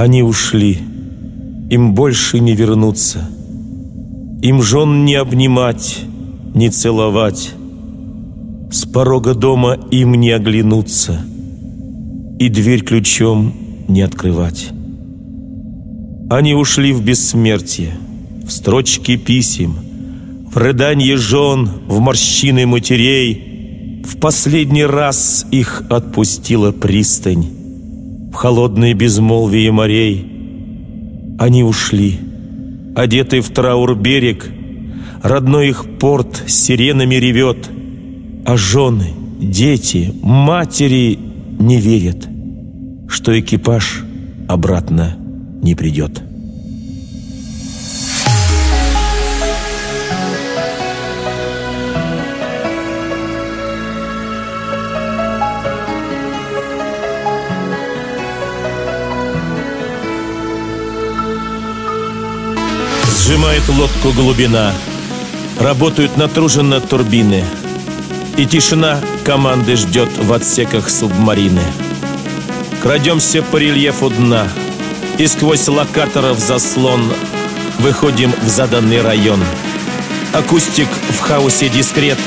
Они ушли, им больше не вернуться, Им жен не обнимать, не целовать, С порога дома им не оглянуться И дверь ключом не открывать. Они ушли в бессмертие, в строчки писем, В рыданье жен, в морщины матерей, В последний раз их отпустила пристань, В холодное безмолвие морей. Они ушли, одетый в траур берег, Родной их порт сиренами ревет, А жены, дети, матери не верят, Что экипаж обратно не придет. Сжимает лодку глубина Работают натруженно турбины И тишина команды ждет в отсеках субмарины. Крадемся по рельефу дна и сквозь локаторов заслон Выходим в заданный район. Акустик в хаосе дискрет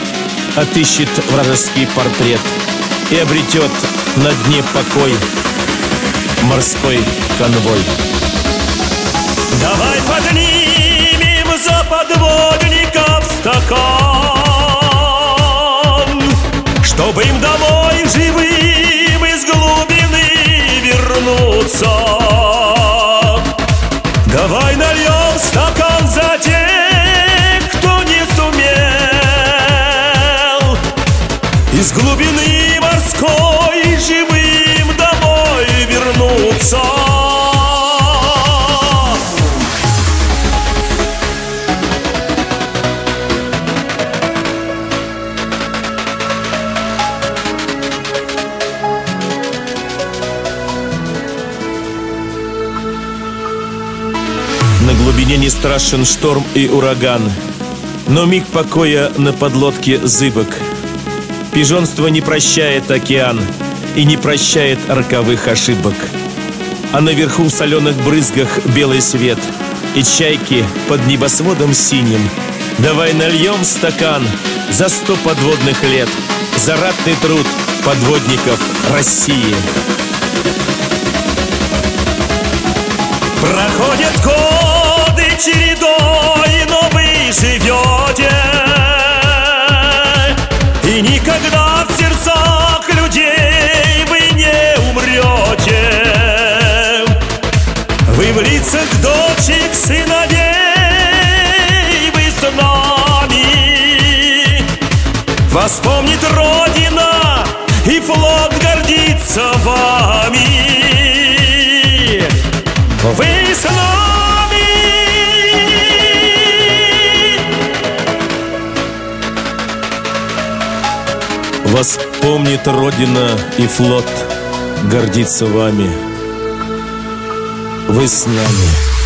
Отыщет вражеский портрет И обретет на дне покой Морской конвой. Давай поднимем за подводников стакан Чтобы им домой живым из глубины вернуться. Давай нальем стакан за тех, кто не сумел. Из глубины морской живым домой вернуться глубине не страшен шторм и ураган Но миг покоя на подлодке зыбок. Пижонство не прощает океан И не прощает роковых ошибок. А наверху в соленых брызгах белый свет И чайки под небосводом синим. Давай нальем стакан за сто подводных лет За ратный труд подводников России. Проходят чередой, но вы живете. И никогда в сердцах людей вы не умрете. Вы в лицах дочек, сыновей, вы с нами. Вас помнит Родина, и флот гордится вами. Вы с нами Вас помнит Родина и флот. Гордится вами. Вы с нами